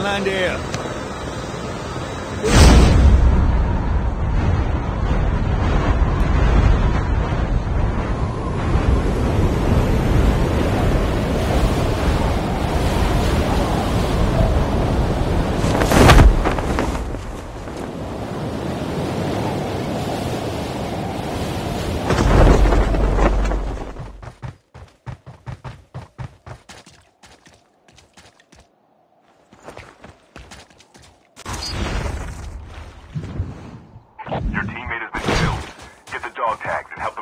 and land air. dog tags and help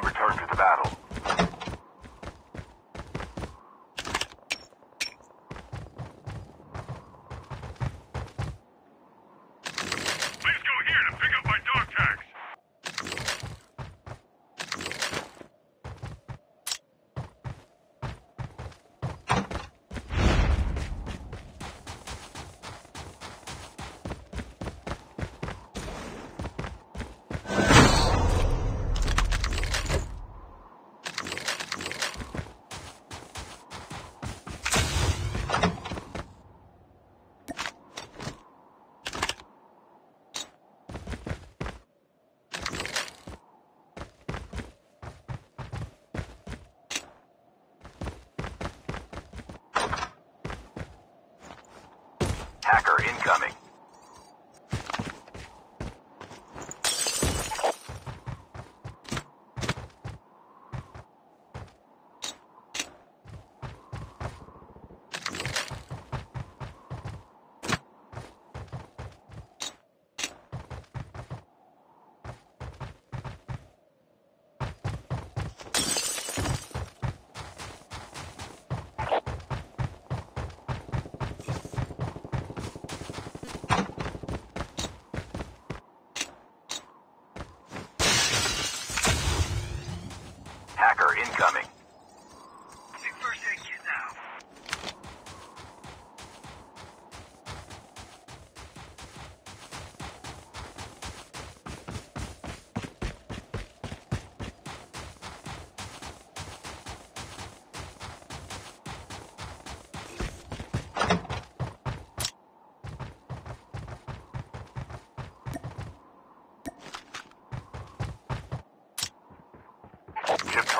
Attacker incoming. incoming.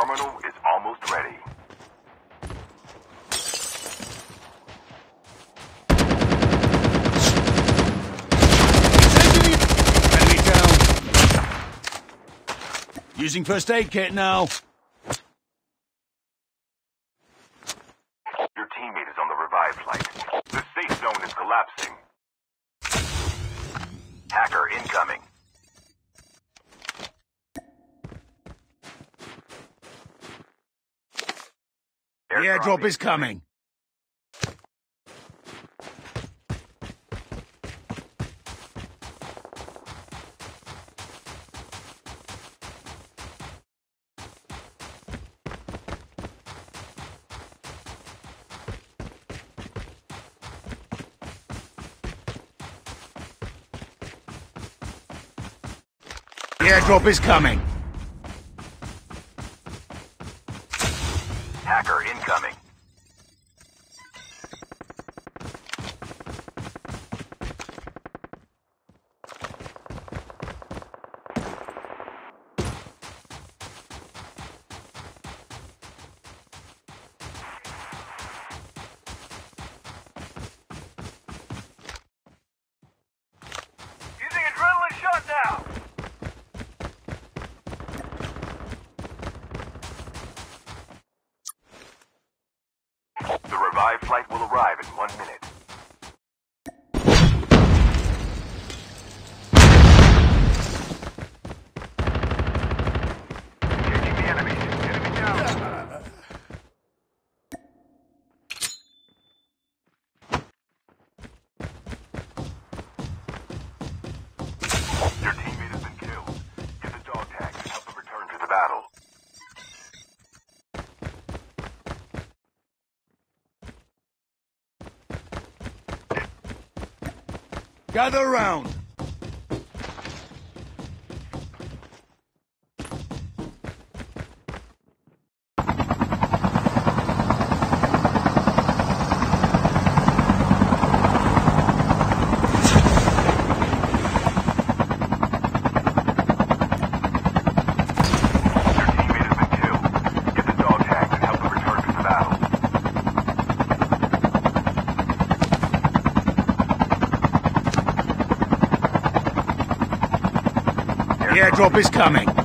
terminal is almost ready. Enemy down. Using first aid kit now. The airdrop is coming. The airdrop is coming. private. Gather round. drop is coming.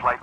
flight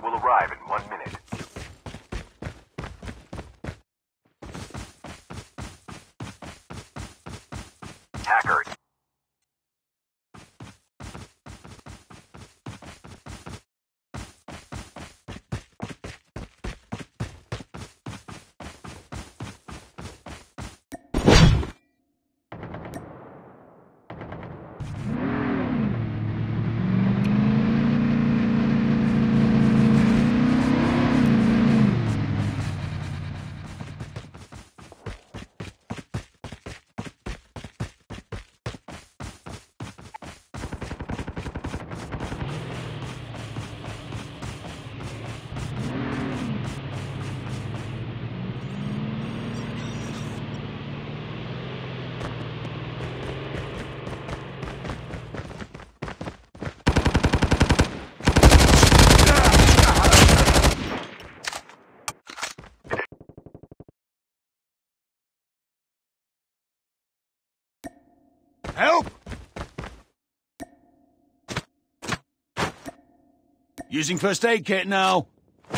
Using first aid kit now. The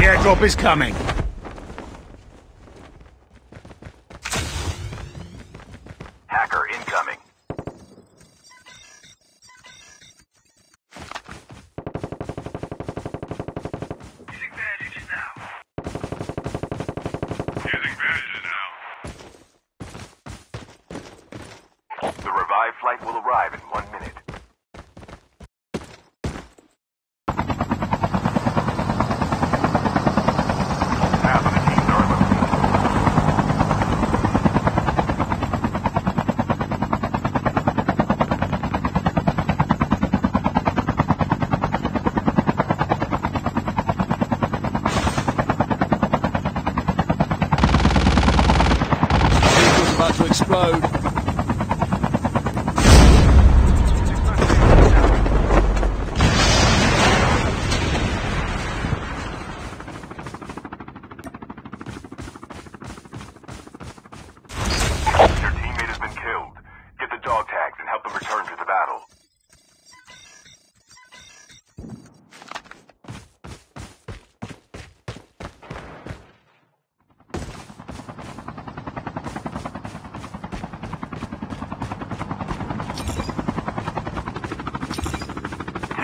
airdrop is coming.